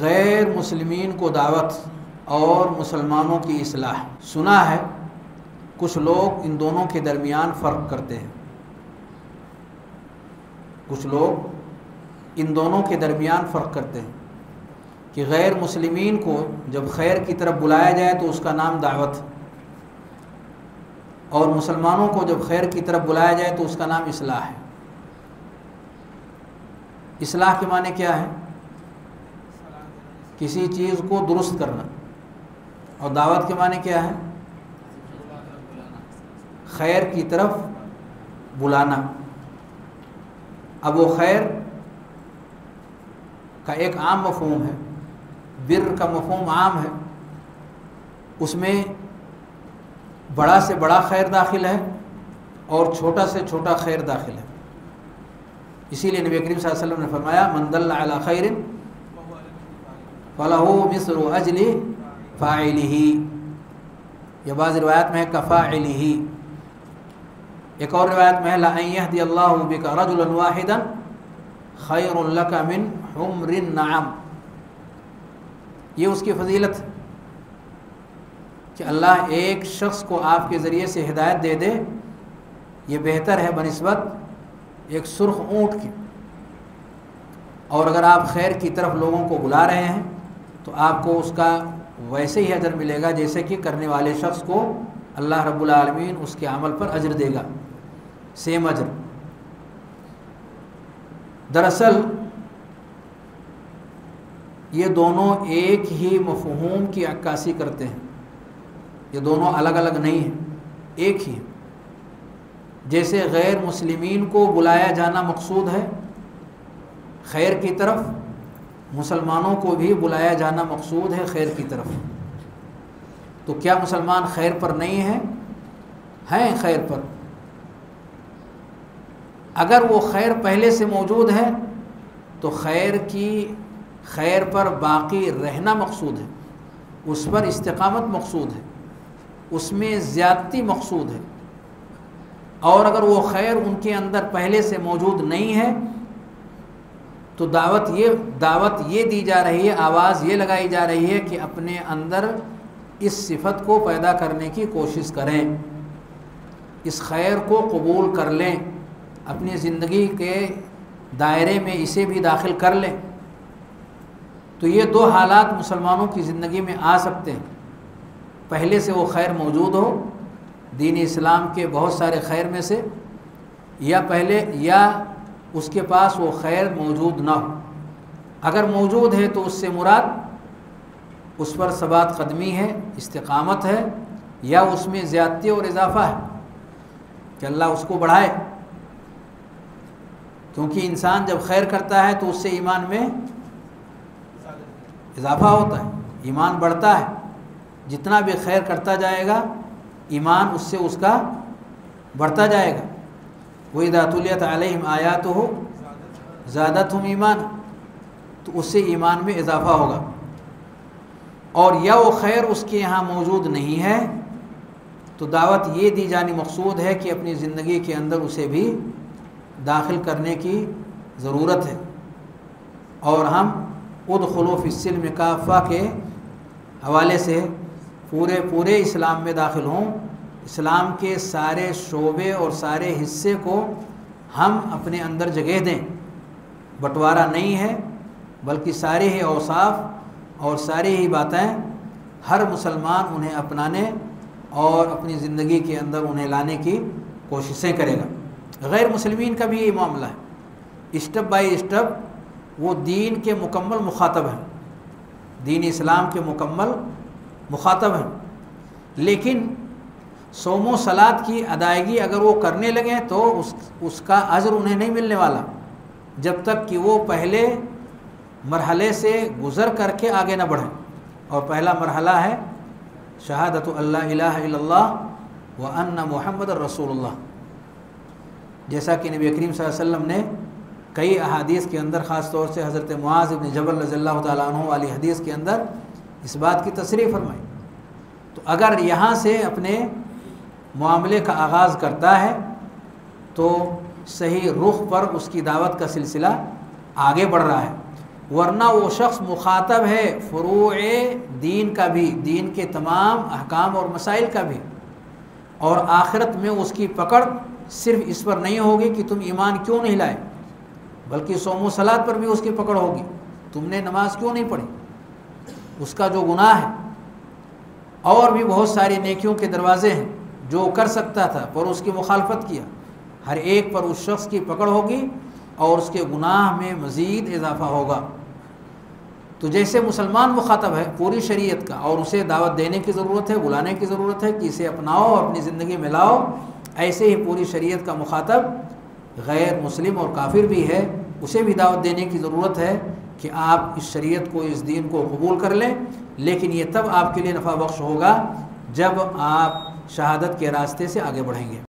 غیر مسلمین کو دعوت اور مسلمانوں کی اصلاح۔ سنا ہے، کچھ لوگ ان دونوں کے درمیان فرق کرتے ہیں۔ کچھ لوگ ان دونوں کے درمیان فرق کرتے ہیں کہ غیر مسلمین کو جب خیر کی طرف بلایا جائے تو اس کا نام دعوت، اور مسلمانوں کو جب خیر کی طرف بلایا جائے تو اس کا نام اصلاح ہے۔ اصلاح کے معنی کیا ہے؟ کسی چیز کو درست کرنا۔ اور دعوت کے معنی کیا ہے؟ خیر کی طرف بلانا۔ اب وہ خیر کا ایک عام مفہوم ہے، بر کا مفہوم عام ہے۔ اس میں بڑا سے بڑا خیر داخل ہے اور چھوٹا سے چھوٹا خیر داخل ہے۔ اسی لیے نبی کریم صلی اللہ علیہ وسلم نے فرمایا مند اللہ خیر فلاح مصر و اجلی فعلی یہ بعض روایت میں ہے کفا علی ایک اور روایت میں ہے، لَأَن يَهْدِيَ اللَّهُ بِكَ رَجُلًا وَاحِدًا خَيْرٌ لَكَ مِنْ حُمْرِ النَّعَمْ یہ اس کی فضیلت کہ اللہ ایک شخص کو آپ کے ذریعے سے ہدایت دے دے، یہ بہتر ہے بنسبت ایک سرخ اونٹ کی۔ اور اگر آپ خیر کی طرف لوگوں کو بلا رہے ہیں تو آپ کو اس کا ویسے ہی اجر ملے گا جیسے کہ کرنے والے شخص کو اللہ رب العالمین اس کے عمل پر اجر دے گا۔ سیم اجر۔ دراصل یہ دونوں ایک ہی مفہوم کی عکاسی کرتے ہیں۔ یہ دونوں الگ الگ نہیں ہیں، ایک ہی جیسے غیر مسلمین کو بلایا جانا مقصود ہے، خیر کی طرف مسلمانوں کو بھی بلایا جانا مقصود ہے خیر کی طرف۔ تو کیا مسلمان خیر پر نہیں ہیں؟ ہیں خیر پر۔ اگر وہ خیر پہلے سے موجود ہے تو خیر کی، خیر پر باقی رہنا مقصود ہے۔ اس پر استقامت مقصود ہے۔ اس میں زیادتی مقصود ہے۔ اور اگر وہ خیر ان کے اندر پہلے سے موجود نہیں ہے تو دعوت یہ دعوت یہ دی جا رہی ہے، آواز یہ لگائی جا رہی ہے کہ اپنے اندر اس صفت کو پیدا کرنے کی کوشش کریں۔ اس خیر کو قبول کر لیں۔ اپنی زندگی کے دائرے میں اسے بھی داخل کر لیں۔ تو یہ دو حالات مسلمانوں کی زندگی میں آ سکتے ہیں۔ پہلے سے وہ خیر موجود ہو، دین اسلام کے بہت سارے خیر میں سے، یا پہلے یا اس کے پاس وہ خیر موجود نہ ہو۔ اگر موجود ہے تو اس سے مراد اس پر ثبات قدمی ہے، استقامت ہے یا اس میں زیادتی اور اضافہ ہے کہ اللہ اس کو بڑھائے۔ کیونکہ انسان جب خیر کرتا ہے تو اس سے ایمان میں اضافہ ہوتا ہے، ایمان بڑھتا ہے۔ جتنا بھی خیر کرتا جائے گا، ایمان اس سے اس کا بڑھتا جائے گا۔ وہ اداۃلیت علیہم آیات ہو زیادہ تم ایمان تو اس سے ایمان میں اضافہ ہوگا۔ اور یا وہ خیر اس کے یہاں موجود نہیں ہے، تو دعوت یہ دی جانی مقصود ہے کہ اپنی زندگی کے اندر اسے بھی داخل کرنے کی ضرورت ہے۔ اور ہم خود خلوف السلم کافہ کے حوالے سے پورے پورے اسلام میں داخل ہوں۔ اسلام کے سارے شعبے اور سارے حصے کو ہم اپنے اندر جگہ دیں۔ بٹوارا نہیں ہے، بلکہ سارے ہی اوصاف اور ساری ہی باتیں ہر مسلمان انہیں اپنانے اور اپنی زندگی کے اندر انہیں لانے کی کوششیں کرے گا۔ غیر مسلمین کا بھی یہ معاملہ ہے۔ اسٹپ بائی اسٹپ وہ دین کے مکمل مخاطب ہیں۔ دین اسلام کے مکمل مخاطب ہیں۔ لیکن سوم و سلاد کی ادائیگی اگر وہ کرنے لگیں تو اس اس کا عذر انہیں نہیں ملنے والا۔ جب تک کہ وہ پہلے مرحلے سے گزر کر کے آگے نہ بڑھیں۔ اور پہلا مرحلہ ہے شہادت اللہ الہ الا اللہ و ان محمد الرسول اللہ۔ جیسا کہ نبی کریم صلی اللہ علیہ وسلم نے کئی احادیث کے اندر، خاص طور سے حضرت معاذ ابن جبل رضی اللہ تعالیٰ عنہ والی حدیث کے اندر اس بات کی تصریح فرمائی۔ تو اگر یہاں سے اپنے معاملے کا آغاز کرتا ہے تو صحیح رخ پر اس کی دعوت کا سلسلہ آگے بڑھ رہا ہے۔ ورنہ وہ شخص مخاطب ہے فروع دین کا بھی، دین کے تمام احکام اور مسائل کا بھی۔ اور آخرت میں اس کی پکڑ صرف اس پر نہیں ہوگی کہ تم ایمان کیوں نہیں لائے، بلکہ سوم و سلاد پر بھی اس کی پکڑ ہوگی۔ تم نے نماز کیوں نہیں پڑھی؟ اس کا جو گناہ ہے۔ اور بھی بہت ساری نیکیوں کے دروازے ہیں۔ جو کر سکتا تھا، پر اس کی مخالفت کیا۔ ہر ایک پر اس شخص کی پکڑ ہوگی اور اس کے گناہ میں مزید اضافہ ہوگا۔ تو جیسے مسلمان مخاطب ہے، پوری شریعت کا، اور اسے دعوت دینے کی ضرورت ہے، بلانے کی ضرورت ہے کہ اسے اپناؤ اور اپنی زندگی میں لاؤ۔ ایسے ہی پوری شریعت کا مخاطب غیر مسلم اور کافر بھی ہے۔ اسے بھی دعوت دینے کی ضرورت ہے کہ آپ اس شریعت کو، اس دین کو قبول کر لیں۔ لیکن یہ تب آپ کے لیے نفع بخش ہوگا جب آپ شہادت کے راستے سے آگے بڑھیں گے۔